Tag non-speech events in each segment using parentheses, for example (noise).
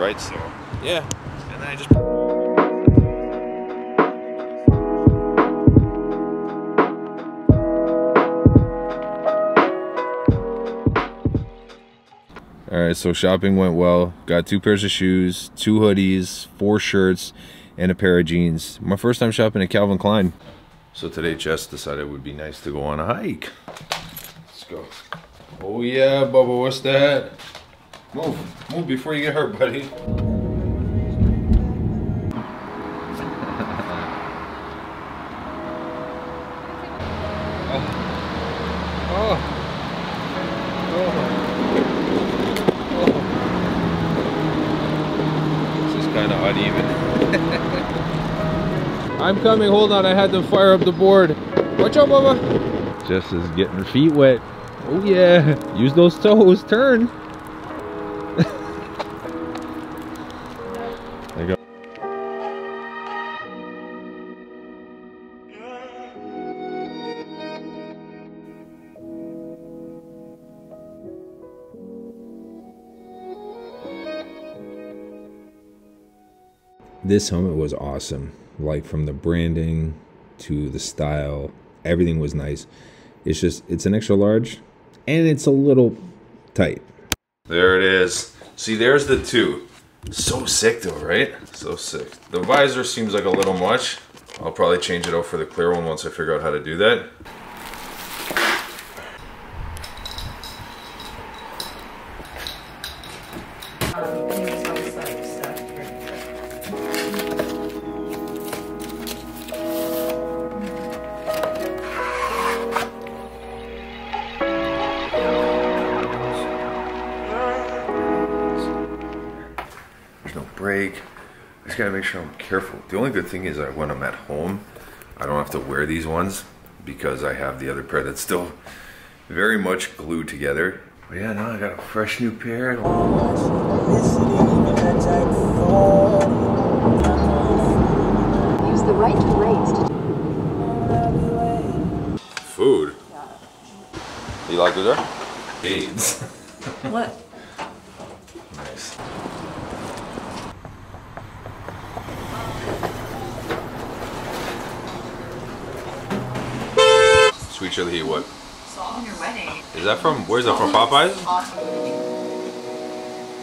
right? So yeah, and then I just. All right, so shopping went well. Got two pairs of shoes, two hoodies, four shirts, and a pair of jeans. My first time shopping at Calvin Klein. So today Jess decided it would be nice to go on a hike. Let's go. Oh yeah, Bubba, what's that? Move, move before you get hurt, buddy. oh. Oh. This is kind of uneven. (laughs) I'm coming, hold on, I had to fire up the board. Watch out, Bubba. Jess is getting her feet wet. Oh yeah, use those toes, turn. There you go. This helmet was awesome. Like from the branding to the style, everything was nice. It's just it's an extra large and it's a little tight. There it is. See, there's the two. So sick though, right? So sick. The visor seems like a little much. I'll probably change it out for the clear one once I figure out how to do that. No. I just gotta make sure I'm careful. The only good thing is that when I'm at home, I don't have to wear these ones because I have the other pair that's still very much glued together. But yeah, now I got a fresh new pair. Use the right to raise to Food. You like it there? Beans. What? (laughs) nice. Sweet chili heat, what? Your wedding. Is that from, where's that from, Popeyes? Awesome.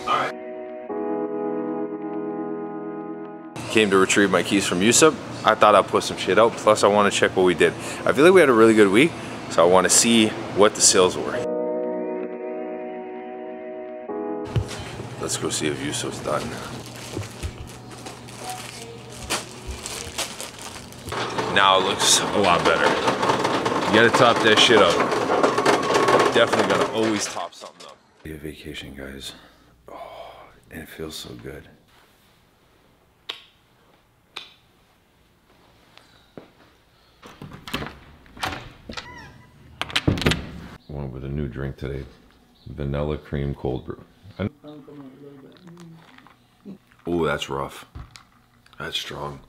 Alright. Came to retrieve my keys from Yusuf. I thought I'd put some shit out, plus I want to check what we did. I feel like we had a really good week, so I want to see what the sales were. Let's go see if Yusuf's done. Now it looks a lot better. You gotta top that shit up. Definitely gotta always top something up. Be a vacation, guys. Oh, and it feels so good. Went with a new drink today. Vanilla cream cold brew. Oh, that's rough. That's strong.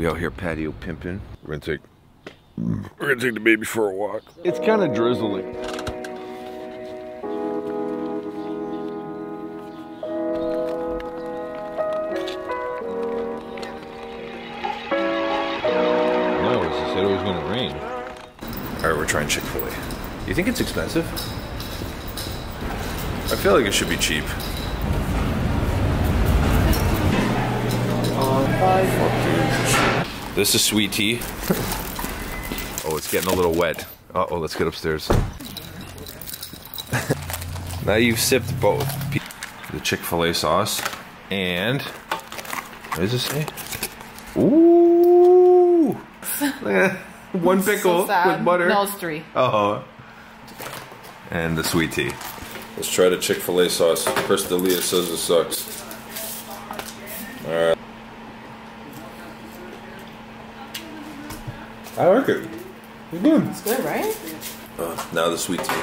We out here patio pimping. We're gonna take we're gonna take the baby for a walk. It's kind of drizzling. No, it said it was gonna rain. All right, we're trying Chick-fil-A. You think it's expensive? I feel like it should be cheap. This is sweet tea. (laughs) oh, it's getting a little wet. Uh oh, let's get upstairs. (laughs) now you've sipped both. The Chick-fil-A sauce and what does it say? Ooh! Look at that. One pickle with butter. No, it's three. Oh. And the sweet tea. Let's try the Chick-fil-A sauce. Chris D'Elia says it sucks. Alright. I like it. It's good. It's good, right? Uh, now the sweet tea.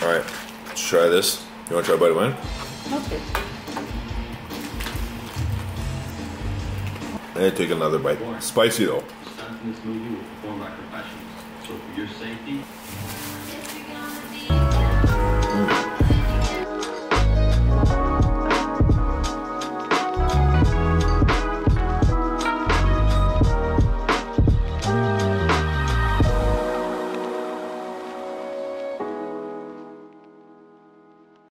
Alright, let's try this. You want to try a bite of mine? That's good. And take another bite. Spicy though. this movie will perform by professionals. So for your safety,